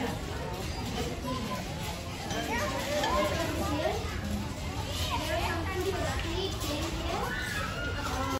Yeah.